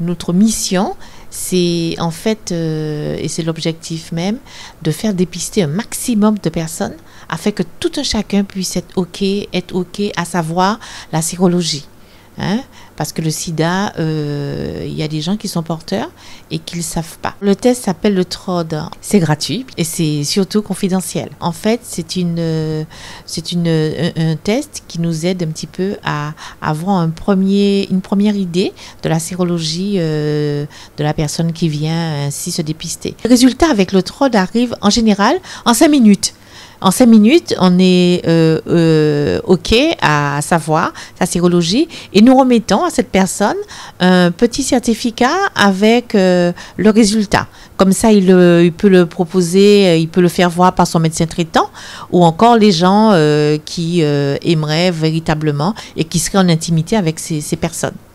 Notre mission, c'est en fait, euh, et c'est l'objectif même, de faire dépister un maximum de personnes afin que tout un chacun puisse être OK, être OK à savoir la sérologie. Hein? Parce que le sida, euh, il y a des gens qui sont porteurs et qui ne le savent pas. Le test s'appelle le TROD. C'est gratuit et c'est surtout confidentiel. En fait, c'est une, c'est une, un, test qui nous aide un petit peu à avoir un premier, une première idée de la sérologie euh, de la personne qui vient ainsi se dépister. Le résultat avec le TROD arrive en général en 5 minutes. En cinq minutes, on est euh, euh, OK à savoir sa sérologie et nous remettons à cette personne un petit certificat avec euh, le résultat. Comme ça, il, peut le proposer, il peut le faire voir par son médecin traitant ou encore les gens qui aimeraient véritablement et qui seraient en intimité avec ces personnes.